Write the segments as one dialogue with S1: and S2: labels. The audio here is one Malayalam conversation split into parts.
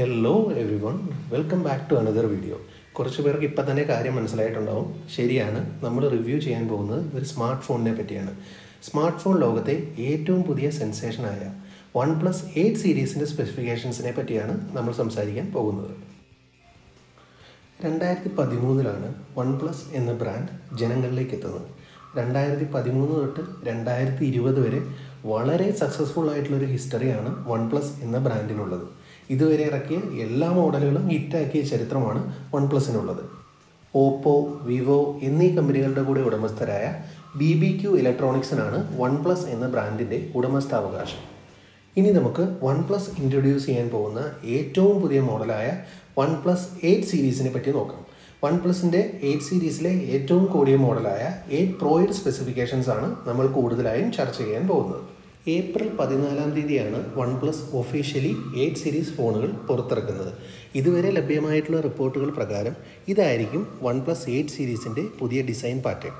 S1: Hello everyone welcome back to another video കുറച്ച് പേർക്ക് ഇപ്പം തന്നെ കാര്യം മനസ്സിലായിട്ടുണ്ടാവും. ശരിയാണ്. നമ്മൾ റിവ്യൂ ചെയ്യാൻ പോകുന്നത് ഒരു സ്മാർട്ട് ഫോണിനെ പറ്റിയാണ്. സ്മാർട്ട് ഫോൺ ലോകത്തെ ഏറ്റവും പുതിയ സെൻസേഷനായ വൺ പ്ലസ് എയ്റ്റ് സീരീസിന്റെ സ്പെസിഫിക്കേഷൻസിനെ പറ്റിയാണ് നമ്മൾ സംസാരിക്കാൻ പോകുന്നത്. രണ്ടായിരത്തി പതിമൂന്നിലാണ് വൺ പ്ലസ് എന്ന ബ്രാൻഡ് ജനങ്ങളിലേക്ക് എത്തുന്നത്. രണ്ടായിരത്തി പതിമൂന്ന് തൊട്ട് രണ്ടായിരത്തി ഇരുപത് വരെ വളരെ സക്സസ്ഫുൾ ആയിട്ടുള്ളൊരു ഹിസ്റ്ററിയാണ് വൺ പ്ലസ് എന്ന ബ്രാൻഡിനുള്ളത് ഇതുവരെ ഇറക്കിയ എല്ലാ മോഡലുകളും ഹിറ്റാക്കിയ ചരിത്രമാണ് വൺ പ്ലസിനുള്ളത് ഓപ്പോ വിവോ എന്നീ കമ്പനികളുടെ കൂടെ ഉടമസ്ഥരായ ബി ബി ക്യു ഇലക്ട്രോണിക്സിനാണ് വൺ പ്ലസ് എന്ന ബ്രാൻഡിന്റെ ഉടമസ്ഥാവകാശം. ഇനി നമുക്ക് വൺ പ്ലസ് ഇൻട്രൊഡ്യൂസ് ചെയ്യാൻ പോകുന്ന ഏറ്റവും പുതിയ മോഡലായ വൺ പ്ലസ് എയ്റ്റ് സീരീസിനെ പറ്റി നോക്കാം. വൺ പ്ലസിന്റെ എയ്റ്റ് സീരീസിലെ ഏറ്റവും കൂടിയ മോഡലായ എയ്റ്റ് പ്രോയുടെ സ്പെസിഫിക്കേഷൻസ് ആണ് നമ്മൾ കൂടുതലായും ചർച്ച ചെയ്യാൻ പോകുന്നത്. ഏപ്രിൽ പതിനാലാം തീയതിയാണ് OnePlus officially eight series ഫോണുകൾ പുറത്തിറക്കുന്നത്. ഇതുവരെ ലഭ്യമായിട്ടുള്ള റിപ്പോർട്ടുകൾ പ്രകാരം ഇതായിരിക്കും വൺ പ്ലസ് എയ്റ്റ് സീരീസിന്റെ പുതിയ ഡിസൈൻ പാറ്റേൺ.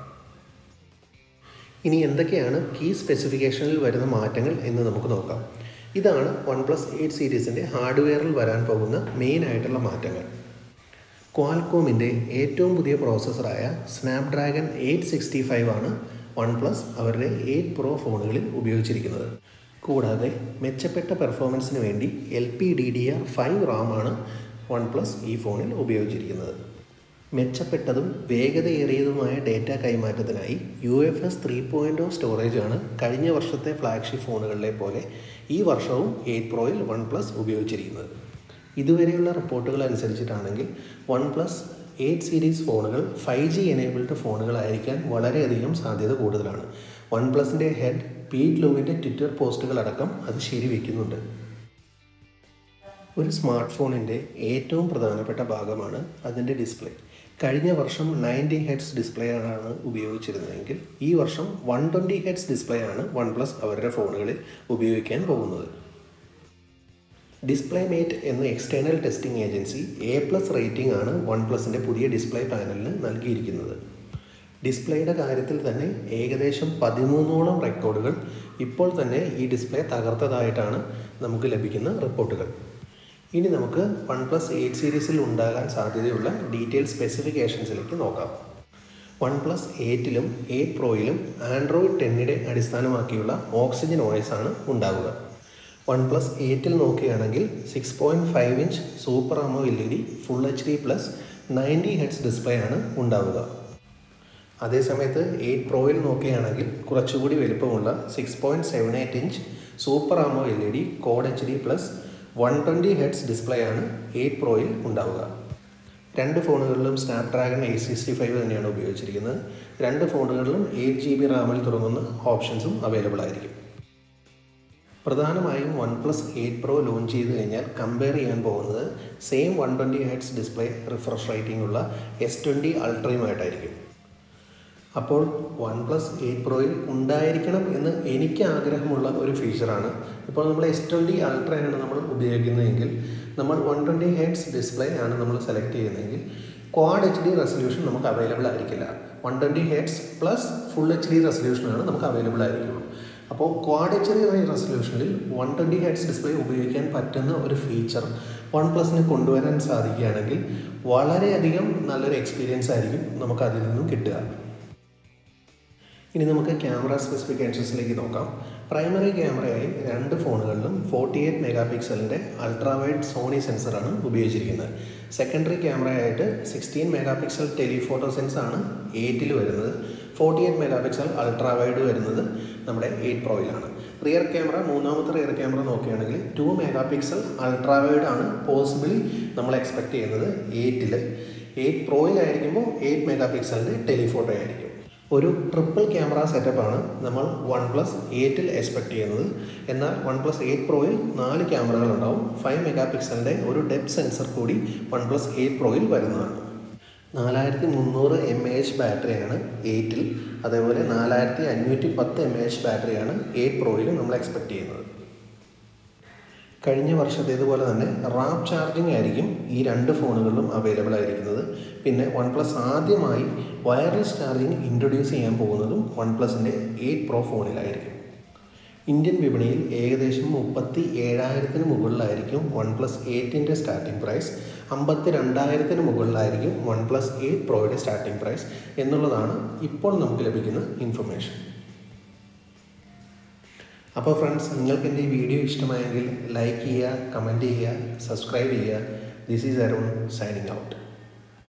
S1: ഇനി എന്തൊക്കെയാണ് കീ സ്പെസിഫിക്കേഷനിൽ വരുന്ന മാറ്റങ്ങൾ എന്ന് നമുക്ക് നോക്കാം. ഇതാണ് വൺ പ്ലസ് എയ്റ്റ് സീരീസിന്റെ ഹാർഡ്വെയറിൽ വരാൻ പോകുന്ന മെയിൻ ആയിട്ടുള്ള മാറ്റങ്ങൾ. ക്വാൽകോമിന്റെ ഏറ്റവും പുതിയ പ്രോസസ്സറായ സ്നാപ്ഡ്രാഗൺ എയ്റ്റ് സിക്സ്റ്റി ഫൈവ് ആണ് വൺ പ്ലസ് അവരുടെ എയ്റ്റ് പ്രോ ഫോണുകളിൽ ഉപയോഗിച്ചിരിക്കുന്നത്. കൂടാതെ മെച്ചപ്പെട്ട പെർഫോമൻസിന് വേണ്ടി L P D D R five റാമാണ് OnePlus ഈ ഫോണിൽ ഉപയോഗിച്ചിരിക്കുന്നത്. മെച്ചപ്പെട്ടതും വേഗതയേറിയതുമായ data കൈമാറ്റത്തിനായി U F S three point O സ്റ്റോറേജാണ് കഴിഞ്ഞ വർഷത്തെ ഫ്ലാഗ്ഷിപ്പ് ഫോണുകളിലെ പോലെ ഈ വർഷവും എയ്റ്റ് പ്രോയിൽ വൺ പ്ലസ് ഉപയോഗിച്ചിരിക്കുന്നത്. ഇതുവരെയുള്ള റിപ്പോർട്ടുകൾ അനുസരിച്ചിട്ടാണെങ്കിൽ വൺ പ്ലസ് എയ്റ്റ് സീരീസ് ഫോണുകൾ ഫൈവ് ജി എനേബിൾഡ് ഫോണുകളായിരിക്കാൻ വളരെയധികം സാധ്യത കൂടുതലാണ്. വൺ പ്ലസിന്റെ ഹെഡ് പീറ്റ് ലൂവിന്റെ ട്വിറ്റർ പോസ്റ്റുകളടക്കം അത് ശരിവെക്കുന്നുണ്ട്. ഒരു സ്മാർട്ട് ഫോണിന്റെ ഏറ്റവും പ്രധാനപ്പെട്ട ഭാഗമാണ് അതിന്റെ ഡിസ്പ്ലേ. കഴിഞ്ഞ വർഷം നയന്റി ഹെഡ്സ് ഡിസ്പ്ലേ ആണ് ഉപയോഗിച്ചിരുന്നതെങ്കിൽ ഈ വർഷം വൺ ട്വന്റി ഹെഡ്സ് ഡിസ്പ്ലേ ആണ് വൺ പ്ലസ് അവരുടെ ഫോണുകളിൽ ഉപയോഗിക്കാൻ പോകുന്നത്. ഡിസ്പ്ലേ മേറ്റ് എന്ന external testing agency A plus rating ആണ് വൺ പ്ലസിന്റെ പുതിയ ഡിസ്പ്ലേ പാനലിന് നൽകിയിരിക്കുന്നത്. ഡിസ്പ്ലേയുടെ കാര്യത്തിൽ തന്നെ ഏകദേശം പതിമൂന്നോളം റെക്കോർഡുകൾ ഇപ്പോൾ തന്നെ ഈ ഡിസ്പ്ലേ തകർത്തതായിട്ടാണ് നമുക്ക് ലഭിക്കുന്ന റിപ്പോർട്ടുകൾ. ഇനി നമുക്ക് വൺ പ്ലസ് എയ്റ്റ് സീരീസിൽ ഉണ്ടാകാൻ സാധ്യതയുള്ള ഡീറ്റെയിൽ സ്പെസിഫിക്കേഷൻസിലേക്ക് നോക്കാം. വൺ പ്ലസ് എയ്റ്റിലും എയ്റ്റ് പ്രോയിലും ആൻഡ്രോയിഡ് ടെന്നിനെ അടിസ്ഥാനമാക്കിയുള്ള ഓക്സിജൻ ഓയസ് ആണ് ഉണ്ടാവുക. വൺ പ്ലസ് എയ്റ്റിൽ നോക്കുകയാണെങ്കിൽ six point five inch super AMOLED full H D plus ninety hertz display ആണ് ഉണ്ടാവുക. അതേസമയത്ത് എയ്റ്റ് പ്രോയിൽ നോക്കുകയാണെങ്കിൽ കുറച്ചുകൂടി വലുപ്പമുള്ള six point seven eight inch super AMOLED quad H D plus one twenty hertz display ആണ് എയ്റ്റ് പ്രോയിൽ ഉണ്ടാവുക. രണ്ട് ഫോണുകളിലും സ്നാപ്ഡ്രാഗൺ എയ്റ്റ് സിക്സ്റ്റി ഫൈവ് തന്നെയാണ് ഉപയോഗിച്ചിരിക്കുന്നത്. രണ്ട് ഫോണുകളിലും എയ്റ്റ് ജി ബി റാമിൽ തുടങ്ങുന്ന ഓപ്ഷൻസും അവൈലബിൾ ആയിരിക്കും. പ്രധാനമായും one plus eight pro launch ചെയ്ത് കഴിഞ്ഞാൽ കമ്പയർ ചെയ്യാൻ പോകുന്നത് same one twenty hertz display refresh rating ഉള്ള എസ് ട്വന്റി അൾട്രയുമായിട്ടായിരിക്കും അപ്പോൾ വൺ പ്ലസ് എയ്റ്റ് പ്രോയിൽ ഉണ്ടായിരിക്കണം എന്ന് എനിക്ക് ആഗ്രഹമുള്ള ഒരു ഫീച്ചറാണ് ഇപ്പോൾ നമ്മൾ എസ് ട്വന്റി അൾട്രയാണ് നമ്മൾ ഉപയോഗിക്കുന്നതെങ്കിൽ നമ്മൾ വൺ ട്വന്റി ഹെഡ്സ് ഡിസ്പ്ലേ ആണ് നമ്മൾ സെലക്ട് ചെയ്യുന്നതെങ്കിൽ ക്വാഡ് എച്ച് ഡി റെസൊല്യൂഷൻ നമുക്ക് അവൈലബിൾ ആയിരിക്കില്ല. One twenty hertz plus full H D റെസൊല്യൂഷനാണ് നമുക്ക് അവൈലബിൾ ആയിരിക്കുള്ളൂ. അപ്പോൾ ക്വാഡ് എച്ച് ഡി റെസൊല്യൂഷനിൽ വൺ ട്വന്റി ഹെഡ്സ് ഡിസ്പ്ലേ ഉപയോഗിക്കാൻ പറ്റുന്ന ഒരു ഫീച്ചർ വൺ പ്ലസിന് കൊണ്ടുവരാൻ സാധിക്കുകയാണെങ്കിൽ വളരെയധികം നല്ലൊരു എക്സ്പീരിയൻസ് ആയിരിക്കും നമുക്ക് അതിൽ നിന്നും കിട്ടുക. ഇനി നമുക്ക് ക്യാമറ സ്പെസിഫിക്കേഷൻസിലേക്ക് നോക്കാം. പ്രൈമറി ക്യാമറയായി രണ്ട് ഫോണുകളിലും ഫോർട്ടി എയ്റ്റ് മെഗാ പിക്സലിന്റെ അൾട്രാവൈഡ് സോണി സെൻസറാണ് ഉപയോഗിച്ചിരിക്കുന്നത്. സെക്കൻഡറി ക്യാമറയായിട്ട് സിക്സ്റ്റീൻ മെഗാ പിക്സൽ ടെലിഫോട്ടോ സെൻസാണ് എയ്റ്റിൽ വരുന്നത്. Forty eight mega pixel ultra wide വരുന്നത് നമ്മുടെ എയ്റ്റ് പ്രോയിലാണ്. റിയർ ക്യാമറ മൂന്നാമത്തെ റിയർ ക്യാമറ നോക്കുകയാണെങ്കിൽ ടു മെഗാ പിക്സൽ അൾട്രാവൈഡ് ആണ് പോസിബിളി നമ്മൾ എക്സ്പെക്ട് ചെയ്യുന്നത് എയ്റ്റിൽ എയ്റ്റ് പ്രോയിലായിരിക്കുമ്പോൾ എയ്റ്റ് മെഗാ പിക്സലിന്റെ ടെലിഫോട്ടോ ആയിരിക്കും ഒരു ട്രിപ്പിൾ ക്യാമറ സെറ്റപ്പാണ് നമ്മൾ വൺ പ്ലസ് എയ്റ്റിൽ എക്സ്പെക്ട് ചെയ്യുന്നത്. എന്നാൽ വൺ പ്ലസ് എയ്റ്റ് പ്രോയിൽ നാല് ക്യാമറകളുണ്ടാവും. ഫൈവ് മെഗാ പിക്സലിന്റെ ഒരു ഡെപ്ത് സെൻസർ കൂടി വൺ പ്ലസ് എയ്റ്റ് പ്രോയിൽ വരുന്നതാണ്. നാലായിരത്തി മുന്നൂറ് എം എ എച്ച് ബാറ്ററിയാണ് എയ്റ്റിൽ അതേപോലെ നാലായിരത്തി അഞ്ഞൂറ്റി പത്ത് എം എ എച്ച് ബാറ്ററിയാണ് എയ്റ്റ് പ്രോയിലും നമ്മൾ എക്സ്പെക്ട് ചെയ്യുന്നത്. കഴിഞ്ഞ വർഷത്തേതുപോലെ തന്നെ റാം ചാർജിംഗ് ആയിരിക്കും ഈ രണ്ട് ഫോണുകളിലും അവൈലബിൾ ആയിരിക്കുന്നത്. പിന്നെ വൺ പ്ലസ് ആദ്യമായി വയർലെസ് ചാർജിംഗ് ഇൻട്രൊഡ്യൂസ് ചെയ്യാൻ പോകുന്നതും വൺ പ്ലസിന്റെ എയ്റ്റ് പ്രോ ഫോണിലായിരിക്കും. ഇന്ത്യൻ വിപണിയിൽ ഏകദേശം മുപ്പത്തി ഏഴായിരത്തിന് മുകളിലായിരിക്കും വൺ പ്ലസ് എയ്റ്റിന്റെ സ്റ്റാർട്ടിംഗ് പ്രൈസ് അമ്പത്തി രണ്ടായിരത്തിന് മുകളിലായിരിക്കും വൺ പ്ലസ് എയ്റ്റ് പ്രോയുടെ സ്റ്റാർട്ടിംഗ് പ്രൈസ് എന്നുള്ളതാണ് ഇപ്പോൾ നമുക്ക് ലഭിക്കുന്ന ഇൻഫർമേഷൻ അപ്പോൾ ഫ്രണ്ട്സ് നിങ്ങൾക്ക് എന്റെ ഈ വീഡിയോ ഇഷ്ടമായെങ്കിൽ ലൈക്ക് ചെയ്യുക കമന്റ് ചെയ്യുക സബ്സ്ക്രൈബ് ചെയ്യുക. This is Arun signing out